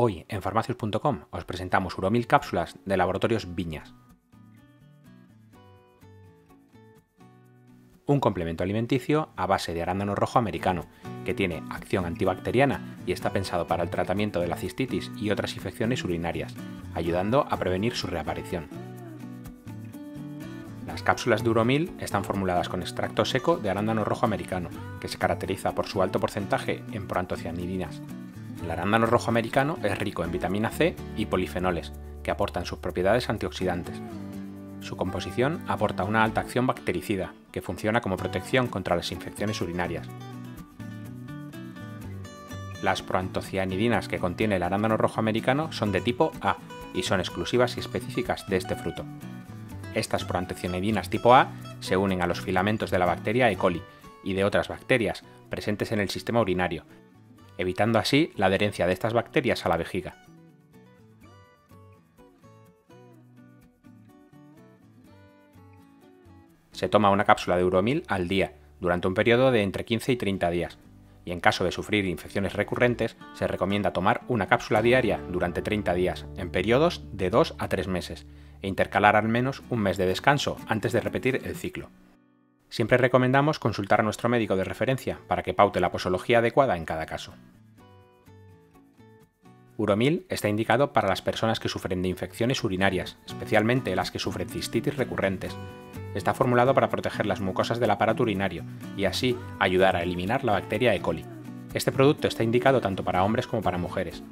Hoy en farmacios.com os presentamos Uromil cápsulas de Laboratorios Viñas. Un complemento alimenticio a base de arándano rojo americano, que tiene acción antibacteriana y está pensado para el tratamiento de la cistitis y otras infecciones urinarias, ayudando a prevenir su reaparición. Las cápsulas de Uromil están formuladas con extracto seco de arándano rojo americano, que se caracteriza por su alto porcentaje en proantocianidinas, el arándano rojo americano es rico en vitamina C y polifenoles, que aportan sus propiedades antioxidantes. Su composición aporta una alta acción bactericida, que funciona como protección contra las infecciones urinarias. Las proantocianidinas que contiene el arándano rojo americano son de tipo A y son exclusivas y específicas de este fruto. Estas proantocianidinas tipo A se unen a los filamentos de la bacteria E. coli y de otras bacterias presentes en el sistema urinario evitando así la adherencia de estas bacterias a la vejiga. Se toma una cápsula de Uromil al día, durante un periodo de entre 15 y 30 días, y en caso de sufrir infecciones recurrentes, se recomienda tomar una cápsula diaria durante 30 días, en periodos de 2 a 3 meses, e intercalar al menos un mes de descanso antes de repetir el ciclo. Siempre recomendamos consultar a nuestro médico de referencia para que paute la posología adecuada en cada caso. Uromil está indicado para las personas que sufren de infecciones urinarias, especialmente las que sufren cistitis recurrentes. Está formulado para proteger las mucosas del aparato urinario y así ayudar a eliminar la bacteria E. coli. Este producto está indicado tanto para hombres como para mujeres.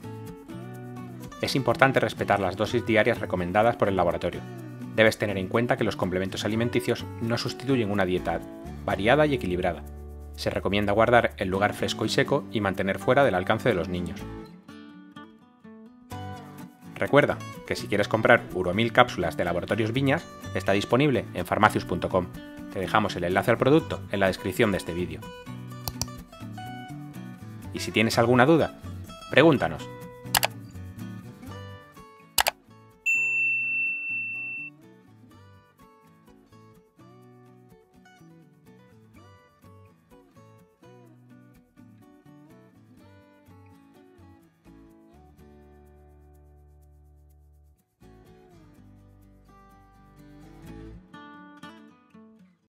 Es importante respetar las dosis diarias recomendadas por el laboratorio, Debes tener en cuenta que los complementos alimenticios no sustituyen una dieta variada y equilibrada. Se recomienda guardar el lugar fresco y seco y mantener fuera del alcance de los niños. Recuerda que si quieres comprar Uromil cápsulas de Laboratorios Viñas, está disponible en farmacius.com. Te dejamos el enlace al producto en la descripción de este vídeo. Y si tienes alguna duda, pregúntanos